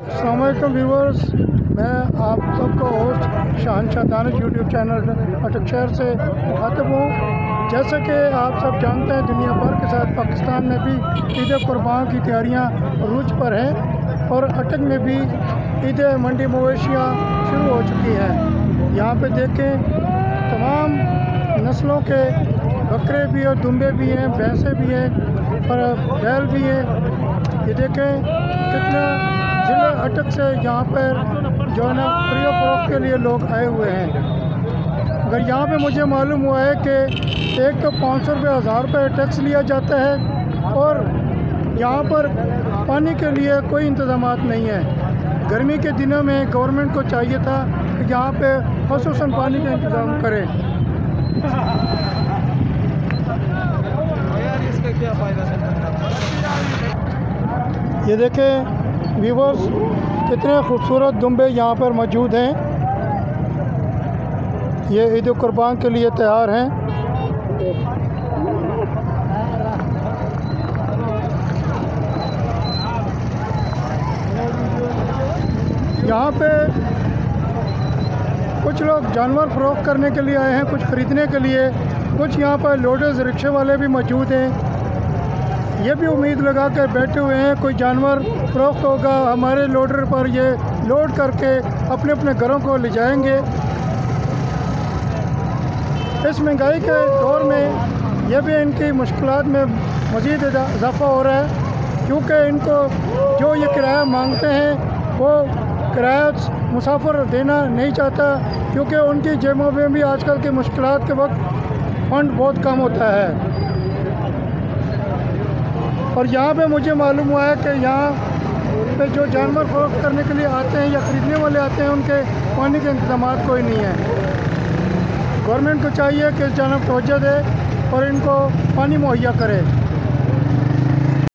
अलैक्म viewers मैं आप सबको होस्ट शहनशाह दानिश यूट्यूब चैनल अटक शहर से मुखातब हूँ। जैसे कि आप सब जानते हैं, दुनिया भर के साथ पाकिस्तान में भी ईद कुर्बान की तैयारियाँ रूज पर हैं और अटक में भी ईद मंडी मवेशियाँ शुरू हो चुकी हैं। यहाँ पे देखें, तमाम नस्लों के बकरे भी और दुम्बे भी हैं, भैंसें भी हैं और बैल भी हैं। ये देखें, कितना ज़िला अटक से यहाँ पर जो है ना फ्री फरोख्त के लिए लोग आए हुए हैं। अगर यहाँ पे मुझे मालूम हुआ है कि एक तो पाँच सौ रुपये, हज़ार रुपये टैक्स लिया जाता है और यहाँ पर पानी के लिए कोई इंतज़ाम नहीं है। गर्मी के दिनों में गवर्नमेंट को चाहिए था कि यहाँ पे खसूस पानी का इंतज़ाम करें। ये देखें व्यूवर्स कितने खूबसूरत दुम्बे यहाँ पर मौजूद हैं। ये ईद कुर्बान के लिए तैयार हैं। यहाँ पे कुछ लोग जानवर फ़रोख करने के लिए आए हैं, कुछ ख़रीदने के लिए। कुछ यहाँ पर लोडर्स रिक्शे वाले भी मौजूद हैं। ये भी उम्मीद लगा कर बैठे हुए हैं, कोई जानवर फ़रोख्त होगा, हमारे लोडर पर ये लोड करके अपने अपने घरों को ले जाएँगे। इस महँगाई के दौर में ये भी इनकी मुश्किल में मज़ीद इजाफ़ा हो रहा है, क्योंकि इनको जो ये किराया मांगते हैं, वो किराया मुसाफिर देना नहीं चाहता, क्योंकि उनकी जेबों में भी आजकल के मुश्किल के वक्त फंड बहुत कम होता है। और यहाँ पे मुझे मालूम हुआ है कि यहाँ पे जो जानवर फरोख करने के लिए आते हैं या ख़रीदने वाले आते हैं, उनके पानी के इंतज़ाम कोई नहीं है। गवर्नमेंट को चाहिए कि इस जानवर तोजह दे और इनको पानी मुहैया करे।